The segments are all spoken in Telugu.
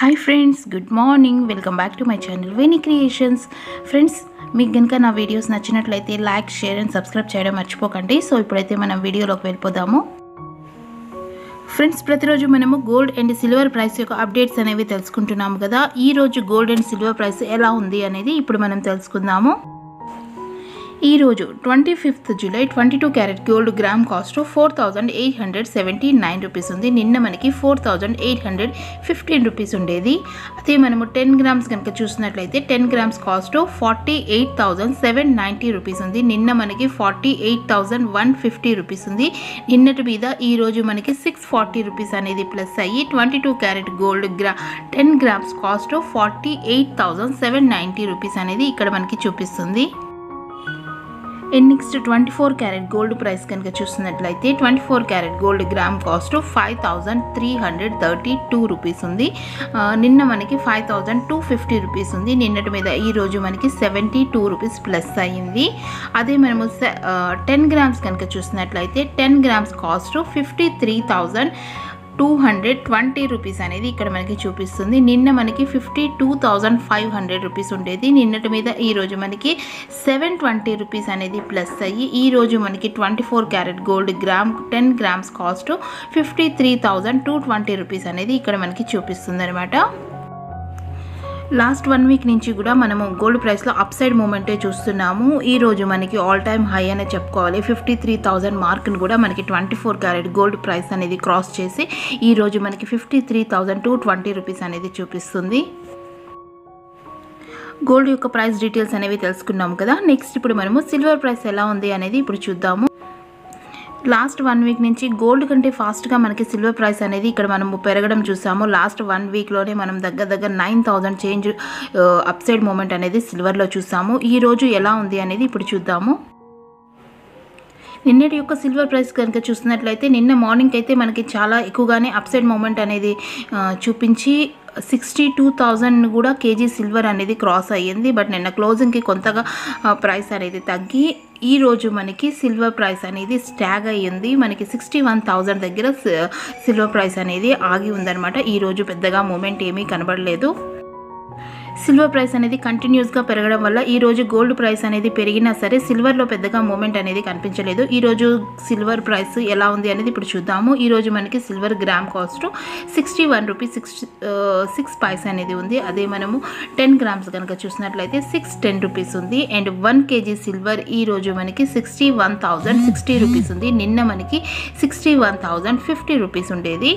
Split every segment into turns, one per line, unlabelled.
Hi friends good morning welcome back to my channel Veni Creations friends మీకు కనుక నా వీడియోస్ నచ్చినట్లయితే లైక్ షేర్ అండ్ సబ్స్క్రైబ్ చేయడం మర్చిపోకండి. సో ఇప్పుడైతే మనం వీడియోలోకి వెళ్ళిపోదాము. ఫ్రెండ్స్ ప్రతిరోజు మనము గోల్డ్ అండ్ సిల్వర్ ప్రైస్ యొక్క అప్డేట్స్ అనేవి తెలుసుకుంటున్నాము కదా. ఈరోజు గోల్డ్ అండ్ సిల్వర్ ప్రైస్ ఎలా ఉంది అనేది ఇప్పుడు మనం తెలుసుకుందాము. ఈ రోజు twenty fifth July twenty two carat gold gram cost four thousand eight hundred seventy nine rupees ఉంది. నిన్న మనకి four thousand eight hundred fifteen rupees ఉండేది. అదే మనము టెన్ గ్రామ్స్ కనుక చూసినట్లయితే ten grams cost forty eight thousand seven ninety rupees ఉంది. నిన్న మనకి forty eight thousand one fifty rupees ఉంది. నిన్నటి మీద ఈ రోజు మనకి సిక్స్ ఫార్టీ రూపీస్ అనేది ప్లస్ అయ్యి ట్వంటీ టూ క్యారెట్ గోల్డ్ గ్రా ten grams cost forty eight thousand seven ninety rupees అనేది ఇక్కడ మనకి చూపిస్తుంది. And next twenty four carat gold price కనుక చూసినట్లయితే twenty four carat gold gram cost five thousand three hundred thirty two rupees ఉంది నిన్న మనకి five thousand two fifty rupees ఉంది. నిన్నటి మీద ఈరోజు మనకి సెవెంటీ టూ రూపీస్ ప్లస్ అయ్యింది. అదే మనము టెన్ గ్రామ్స్ కనుక చూసినట్లయితే ten grams cost fifty three thousand two hundred twenty rupees అనేది ఇక్కడ మనకి చూపిస్తుంది. నిన్న మనకి fifty two thousand five hundred rupees ఉండేది. నిన్నటి మీద ఈ రోజు మనకి సెవెన్ ట్వంటీ రూపీస్ అనేది ప్లస్ అయ్యి ఈ రోజు మనకి twenty four carat gold gram ten grams cost fifty three thousand two twenty rupees అనేది ఇక్కడ మనకి చూపిస్తుంది అనమాట లాస్ట్ వన్ వీక్ నుంచి కూడా మనము గోల్డ్ ప్రైస్లో అప్ సైడ్ మూమెంటే చూస్తున్నాము. ఈ రోజు మనకి ఆల్ టైమ్ హై అనే చెప్పుకోవాలి. ఫిఫ్టీ త్రీ థౌజండ్ మార్క్ని కూడా మనకి twenty four carat gold price అనేది క్రాస్ చేసి ఈ రోజు మనకి fifty three thousand two twenty rupees అనేది చూపిస్తుంది. గోల్డ్ యొక్క ప్రైస్ డీటెయిల్స్ అనేవి తెలుసుకున్నాము కదా. నెక్స్ట్ ఇప్పుడు మనము సిల్వర్ ప్రైస్ ఎలా ఉంది అనేది ఇప్పుడు చూద్దాము. లాస్ట్ వన్ వీక్ నుంచి గోల్డ్ కంటే ఫాస్ట్గా మనకి సిల్వర్ ప్రైస్ అనేది ఇక్కడ మనము పెరగడం చూసాము. లాస్ట్ వన్ వీక్లోనే మనం దగ్గర దగ్గర nine thousand change upside movement అనేది సిల్వర్లో చూసాము. ఈ రోజు ఎలా ఉంది అనేది ఇప్పుడు చూద్దాము. నిన్నటి యొక్క సిల్వర్ ప్రైస్ కనుక చూసినట్లయితే నిన్న మార్నింగ్ అయితే మనకి చాలా ఎక్కువగానే అప్సైడ్ మూమెంట్ అనేది చూపించి సిక్స్టీ టూ థౌజండ్ కూడా కేజీ సిల్వర్ అనేది క్రాస్ అయ్యింది. బట్ నిన్న క్లోజింగ్కి కొంతగా ప్రైస్ అనేది తగ్గి ఈ రోజు మనకి సిల్వర్ ప్రైస్ అనేది స్టాగ్ అయ్యింది. మనకి సిక్స్టీ వన్ థౌజండ్ దగ్గర సిల్వర్ ప్రైస్ అనేది ఆగి ఉందన్నమాట. ఈ రోజు పెద్దగా మూమెంట్ ఏమీ కనబడలేదు. సిల్వర్ ప్రైస్ అనేది కంటిన్యూస్గా పెరగడం వల్ల ఈరోజు గోల్డ్ ప్రైస్ అనేది పెరిగినా సరే సిల్వర్లో పెద్దగా మూమెంట్ అనేది కనిపించలేదు. ఈ రోజు సిల్వర్ ప్రైస్ ఎలా ఉంది అనేది ఇప్పుడు చూద్దాము. ఈ రోజు మనకి silver gram cost sixty one rupees six six paise అనేది ఉంది. అదే మనము టెన్ గ్రామ్స్ కనుక చూసినట్లయితే సిక్స్ టెన్ రూపీస్ ఉంది. అండ్ వన్ కేజీ సిల్వర్ ఈ రోజు మనకి sixty one thousand sixty rupees ఉంది. నిన్న మనకి sixty one thousand fifty rupees ఉండేది.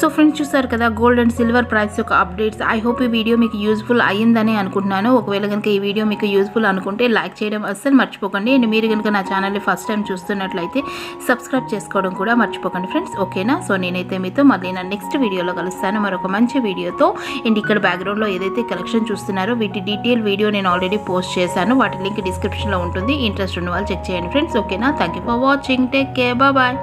సో ఫ్రెండ్స్ చూసారు కదా గోల్డ్ అండ్ సిల్వర్ ప్రైస్ యొక్క అప్డేట్స్ ఐ హోప్ ఈ వీడియో మీకు యూస్ఫుల్ అయ్యిందని అనుకుంటున్నాను. ఒకవేళ కనుక ఈ వీడియో మీకు యూస్ఫుల్ అనుకుంటే లైక్ చేయడం అస్సలు మర్చిపోకండి. అండ్ మీరు కనుక నా ఛానల్ని ఫస్ట్ టైం చూస్తున్నట్లయితే సబ్స్క్రైబ్ చేసుకోవడం కూడా మర్చిపోకండి ఫ్రెండ్స్ ఓకేనా సో నేనైతే మీతో మళ్ళీ నా నెక్స్ట్ వీడియోలో కలుస్తాను. మరొక మంచి వీడియోతో అండ్ ఇక్కడ బ్యాక్గ్రౌండ్లో ఏదైతే కలెక్షన్ చూస్తున్నారో వీటి డీటెయిల్ వీడియో నేను ఆల్రెడీ పోస్ట్ చేశాను. వాటి లింక్ డిస్క్రిప్షన్లో ఉంటుంది. ఇంట్రెస్ట్ ఉన్న వాళ్ళు చెక్ చేయండి ఫ్రెండ్స్ ఓకేనా thank you for watching take care bye